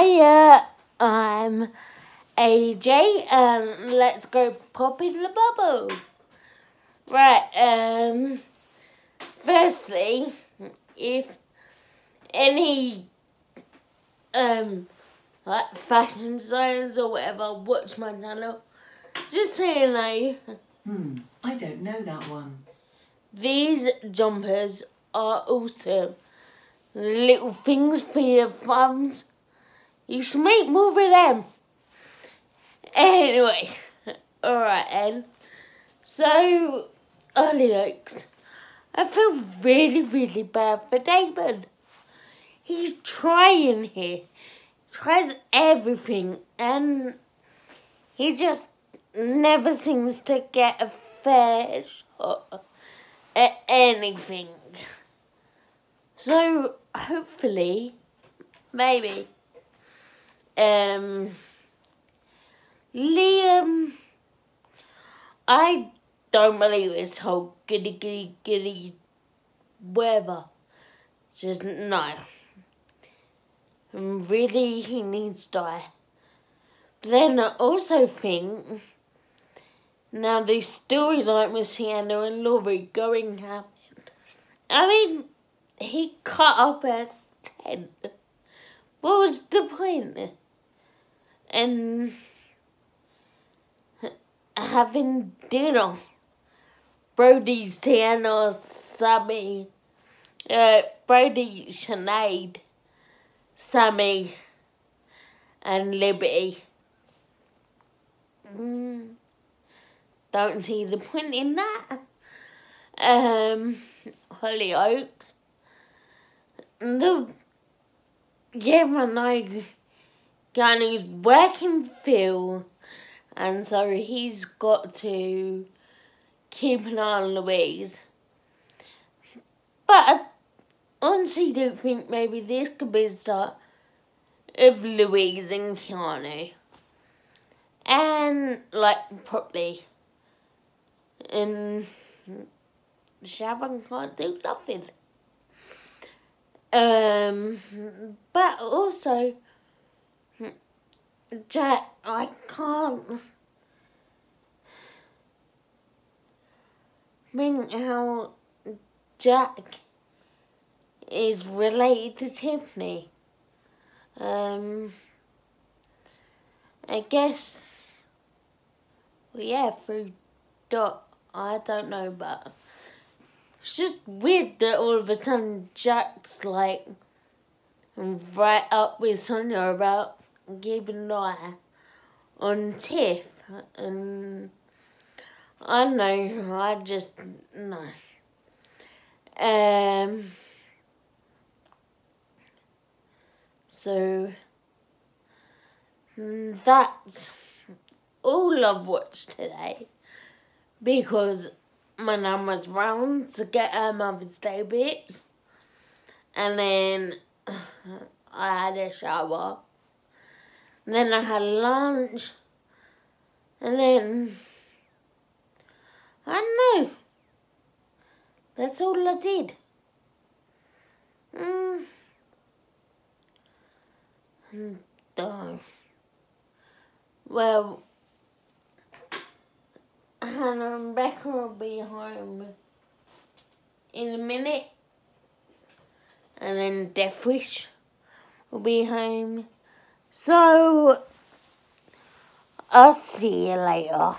Hiya, I'm AJ, and let's go pop in the bubble. Right, um, firstly, if any, um, like fashion designers or whatever watch my channel, just so you know, Hmm, I don't know that one. these jumpers are awesome. Little things for your thumbs. You should make more of them. Anyway, alright then. So, Hollyoaks, I feel really, really bad for Damon. He's trying here. Tries everything and he just never seems to get a fair shot at anything. So hopefully, maybe, um, Liam, I don't believe this whole giddy giddy giddy whatever. Just no. Really, he needs to die. Then I also think now the storyline with Sienna and Laurie going happen. I mean, he cut up a tent. What was the point? And having dinner. Brody, Sienna, Sammy, uh, Brody, Sinead, Sammy, and Liberty. Mm, don't see the point in that. Um, Hollyoaks. The yeah, I know Granny's working Phil, and so he's got to keep an eye on Louise. But I honestly don't think maybe this could be the start of Louise and Keanu. And like properly. And Sharon can't do nothing. Um, but also, Jack, I can't think how Jack is related to Tiffany. Um, I guess, well, yeah, through Dot. I don't know, but it's just weird that all of a sudden Jack's like right up with Sonia about keeping an eye on Tiff, and I don't know, I just no. Um. So mm, that's all I've watched today because my nan was round to get her Mother's Day bits, and then I had a shower, and then I had lunch, and then I don't know. That's all I did. Mm. No. Well, Hannah and Becca will be home in a minute. And then Death Wish will be home. So, I'll see you later.